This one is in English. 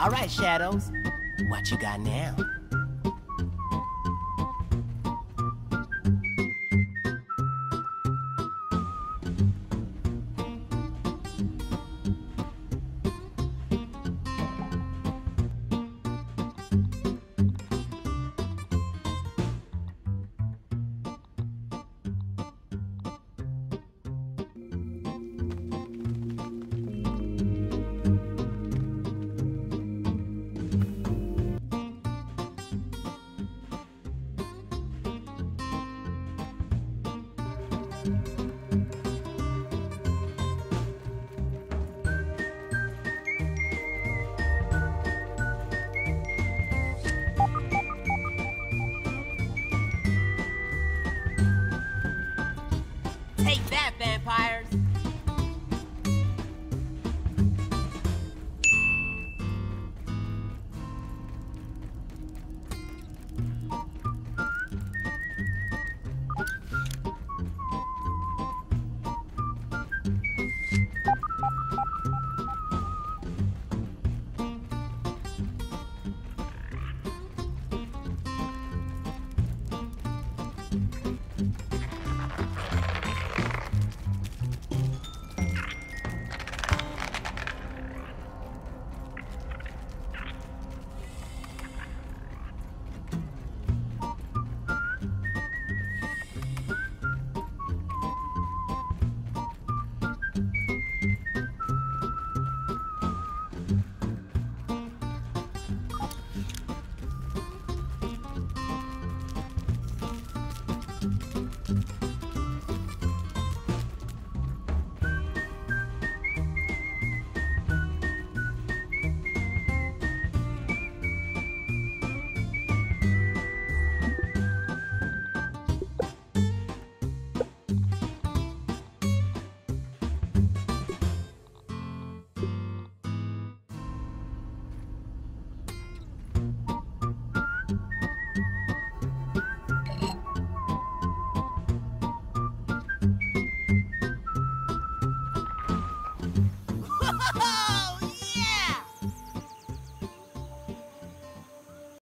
All right, Shadows. What you got now?